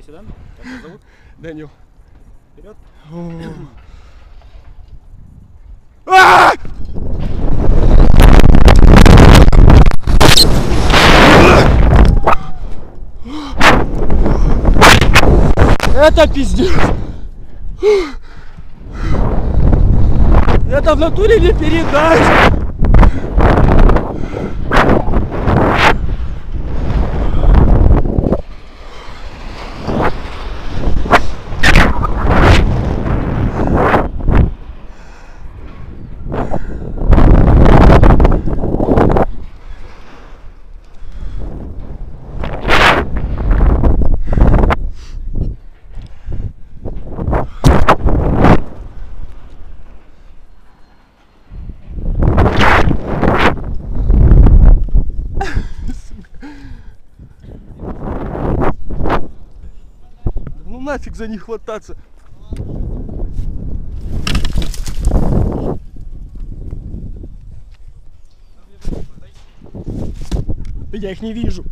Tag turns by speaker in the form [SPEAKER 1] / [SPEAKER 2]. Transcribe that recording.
[SPEAKER 1] Приседан? Как тебя зовут?
[SPEAKER 2] Дэниел.
[SPEAKER 1] Вперед.
[SPEAKER 2] А! Это пиздец. Это в натуре не передать. Нафиг за них хвататься. Я их не вижу.